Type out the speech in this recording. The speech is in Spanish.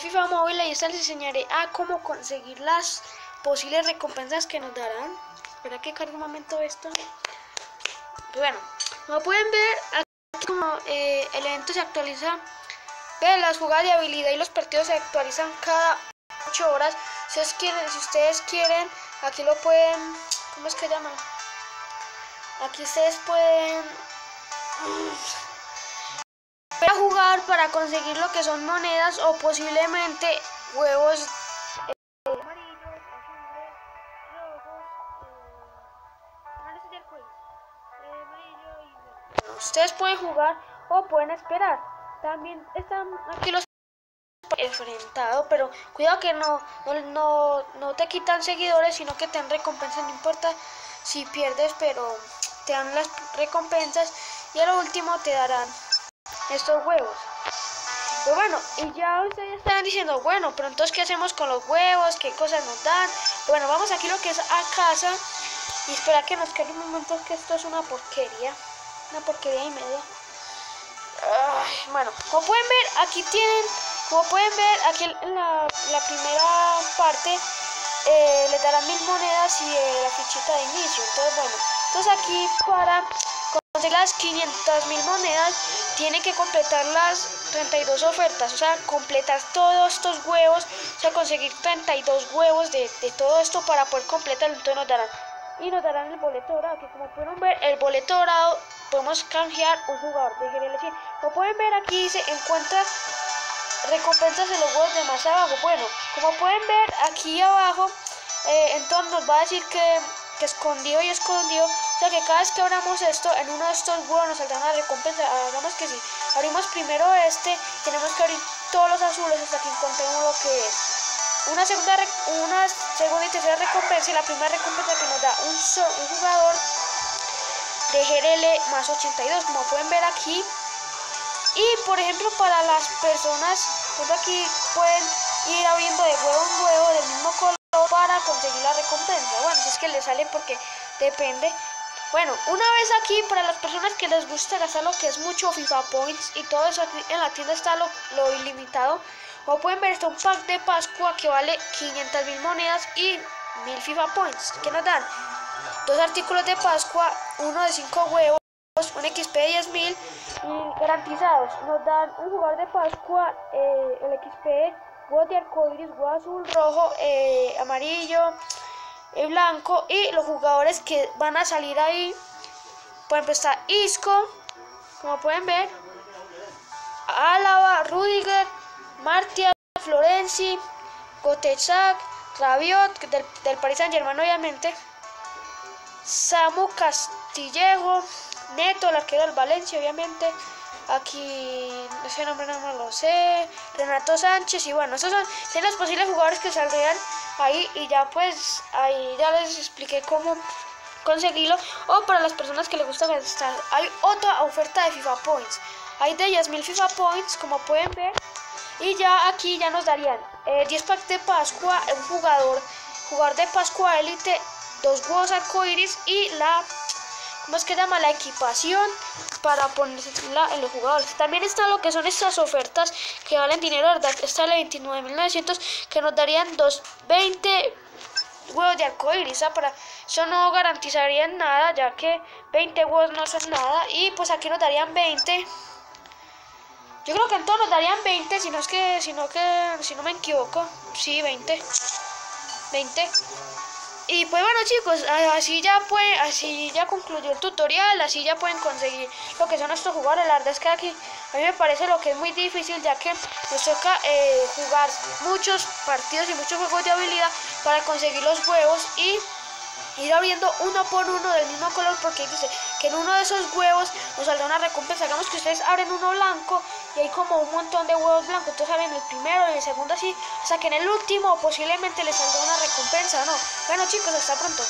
FIFA Móvil y esta les enseñaré a cómo conseguir las posibles recompensas que nos darán. Espera que cargue un momento esto. Bueno, como pueden ver, aquí como eh, el evento se actualiza, vean las jugadas de habilidad y los partidos se actualizan cada 8 horas. Si ustedes quieren, si ustedes quieren aquí lo pueden, ¿cómo es que llaman? Aquí ustedes pueden para conseguir lo que son monedas o posiblemente huevos ustedes pueden jugar o pueden esperar. También están aquí los enfrentado, pero cuidado que no, no, no, te quitan seguidores, sino que te dan recompensas, no importa si pierdes, pero te dan las recompensas y a lo último te darán estos huevos. Pero bueno, y ya ustedes están diciendo, bueno, pero entonces ¿qué hacemos con los huevos? ¿Qué cosas nos dan? Bueno, vamos aquí lo que es a casa y espera que nos quede un momento que esto es una porquería, una porquería y media. bueno, como pueden ver, aquí tienen, como pueden ver, aquí en la, primera parte eh, les darán mil monedas y eh, la fichita de inicio. Entonces, bueno, entonces aquí para conseguir las 500 mil monedas tiene que completar las 32 ofertas, o sea, completar todos estos huevos, o sea, conseguir 32 huevos de, todo esto para poder completar, entonces nos darán, y nos darán el boleto dorado, que como pueden ver, el boleto dorado podemos canjear un jugador de. Como pueden ver aquí se encuentra recompensas en los huevos de más abajo, bueno, como pueden ver aquí abajo, eh, entonces nos va a decir que que escondido y escondido. O sea que cada vez que abramos esto, en uno de estos huevos nos saldrá una recompensa. Hagamos que si abrimos primero este, tenemos que abrir todos los azules hasta que encontremos lo que es. Una segunda, una segunda y tercera recompensa y la primera recompensa que nos da un, jugador de GRL más 82, como pueden ver aquí. Y por ejemplo para las personas, por aquí pueden ir abriendo de huevo en huevo del mismo color para conseguir la recompensa. Bueno, si es que le sale porque depende. Bueno, una vez aquí, para las personas que les gusta gastar lo que es mucho FIFA Points y todo eso, aquí en la tienda está lo, ilimitado. Como pueden ver, está un pack de Pascua que vale 500 mil monedas y 1000 FIFA Points. que nos dan? Dos artículos de Pascua, uno de 5 huevos, un XP de 10.000 y garantizados. Nos dan un jugador de Pascua, eh, el XP huevos de arcoíris, huevo azul, rojo, eh, amarillo, y blanco. Y los jugadores que van a salir ahí, por ejemplo, Isco, como pueden ver, Álava, Rudiger, Martial, Florenzi, Gotezac, Rabiot, del, del Paris Saint Germain obviamente, Samu Castillejo, Neto, el arquero del Valencia obviamente, Aquí ese nombre no lo sé. Renato Sánchez y bueno, esos son, son los posibles jugadores que saldrían ahí y ya pues ahí ya les expliqué cómo conseguirlo. O para las personas que les gusta gastar hay otra oferta de FIFA Points. Hay de 10.000 FIFA Points como pueden ver. Y ya aquí ya nos darían 10 eh, packs de Pascua un jugador jugador de Pascua Elite dos huevos arcoiris y la ¿cómo es que llama? la equipación para ponerla en los jugadores. También está lo que son estas ofertas que valen dinero, ¿verdad? Está la 29.900 que nos darían dos 20 huevos de arcoíris. Para eso no garantizarían nada, ya que 20 huevos no son nada. Y pues aquí nos darían 20. Yo creo que en todo nos darían 20, si no es que, si no que, si no me equivoco, sí, 20. 20. Y pues bueno chicos, así ya puede, así ya concluyó el tutorial, así ya pueden conseguir lo que son estos jugadores. La verdad es que aquí a mí me parece lo que es muy difícil ya que nos toca eh, jugar muchos partidos y muchos juegos de habilidad para conseguir los huevos y ir abriendo uno por uno del mismo color porque dice que en uno de esos huevos nos saldrá una recompensa. Hagamos que ustedes abren uno blanco y hay como un montón de huevos blancos. Entonces abren el primero y el segundo así. O sea que en el último posiblemente les saldrá una recompensa, ¿no? Bueno chicos, hasta pronto.